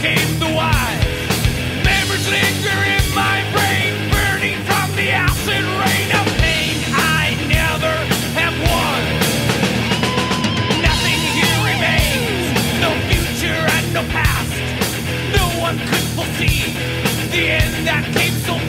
came the wise. Memories linger in my brain, burning from the acid rain of pain I never have won. Nothing here remains, no future and no past. No one could foresee the end that came so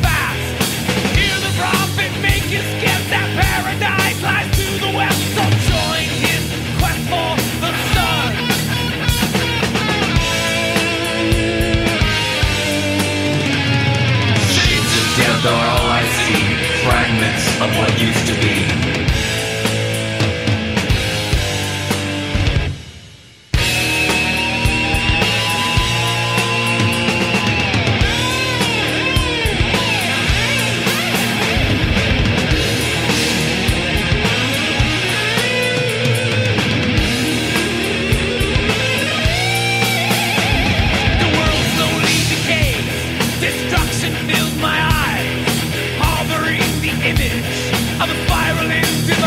of what used to be. Of a spiraling